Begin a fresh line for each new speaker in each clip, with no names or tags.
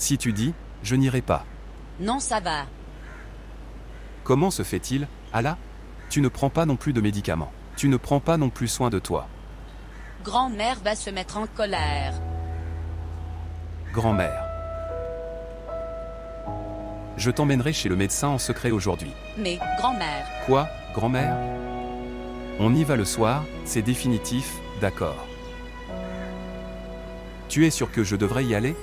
Si tu dis, je n'irai pas.
Non, ça va.
Comment se fait-il, Allah Tu ne prends pas non plus de médicaments. Tu ne prends pas non plus soin de toi.
Grand-mère va se mettre en colère.
Grand-mère. Je t'emmènerai chez le médecin en secret aujourd'hui.
Mais, grand-mère,
Quoi, grand-mère? On y va le soir, c'est définitif, d'accord. Tu es sûr que je devrais y aller?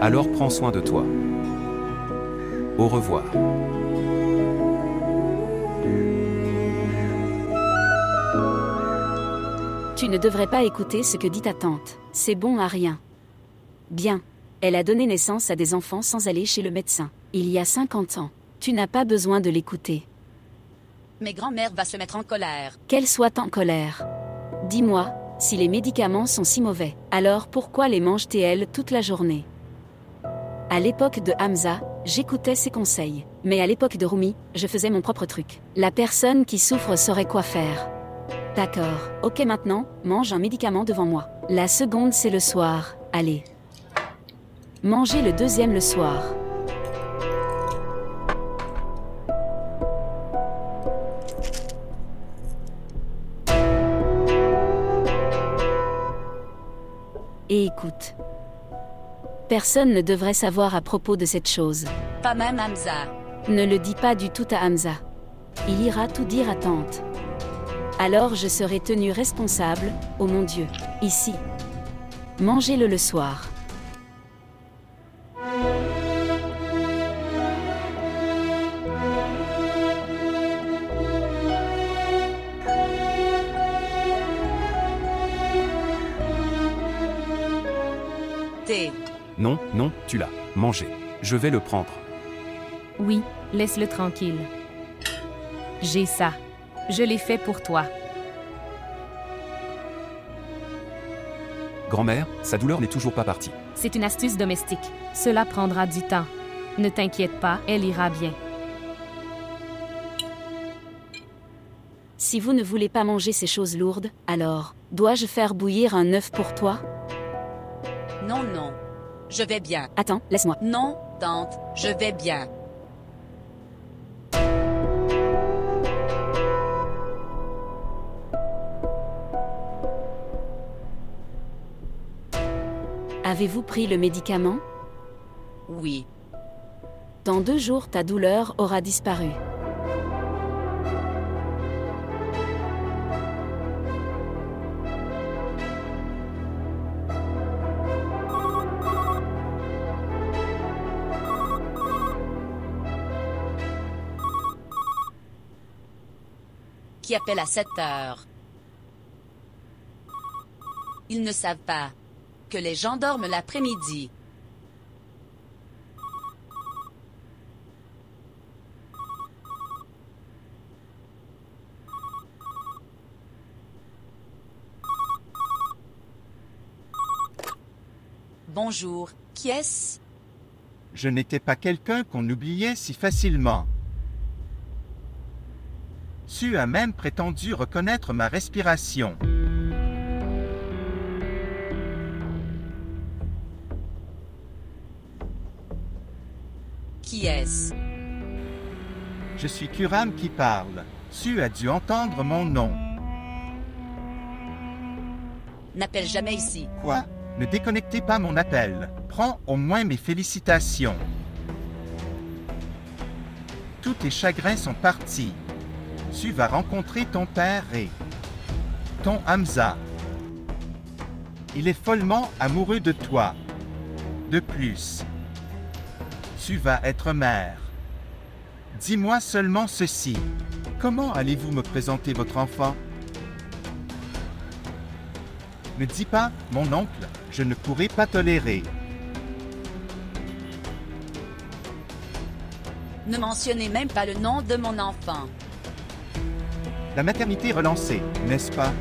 Alors prends soin de toi. Au revoir.
Tu ne devrais pas écouter ce que dit ta tante. C'est bon à rien. Bien. Elle a donné naissance à des enfants sans aller chez le médecin. Il y a 50 ans. Tu n'as pas besoin de l'écouter.
mais grand-mère va se mettre en colère.
Qu'elle soit en colère. Dis-moi, si les médicaments sont si mauvais, alors pourquoi les mange-t-elle toute la journée? À l'époque de Hamza, j'écoutais ses conseils. Mais à l'époque de Rumi, je faisais mon propre truc. La personne qui souffre saurait quoi faire. D'accord, ok maintenant, mange un médicament devant moi. La seconde c'est le soir, allez. Mangez le deuxième le soir. Et écoute. Personne ne devrait savoir à propos de cette chose.
Pas même Hamza.
Ne le dis pas du tout à Hamza. Il ira tout dire à tante. Alors je serai tenu responsable, oh mon Dieu, ici. Mangez-le le soir.
Non, non, tu l'as. Mangé. Je vais le prendre.
Oui, laisse-le tranquille. J'ai ça. Je l'ai fait pour toi.
Grand-mère, sa douleur n'est toujours pas partie.
C'est une astuce domestique. Cela prendra du temps. Ne t'inquiète pas, elle ira bien.
Si vous ne voulez pas manger ces choses lourdes, alors, dois-je faire bouillir un œuf pour toi?
Non, non. Je vais bien.
Attends, laisse-moi.
Non, tante, je vais bien.
Avez-vous pris le médicament?
Oui.
Dans deux jours, ta douleur aura disparu.
Qui appelle à 7 heures. Ils ne savent pas que les gens dorment l'après-midi. Bonjour, qui est-ce?
Je n'étais pas quelqu'un qu'on oubliait si facilement. Su a même prétendu reconnaître ma respiration.
Qui est-ce?
Je suis Kuram qui parle. Su a dû entendre mon nom.
N'appelle jamais ici.
Quoi? Ne déconnectez pas mon appel. Prends au moins mes félicitations. Tous tes chagrins sont partis. Tu vas rencontrer ton père et ton Hamza. Il est follement amoureux de toi. De plus, tu vas être mère. Dis-moi seulement ceci. Comment allez-vous me présenter votre enfant? Ne dis pas, mon oncle, je ne pourrai pas tolérer.
Ne mentionnez même pas le nom de mon enfant.
La maternité relancée, n'est-ce pas?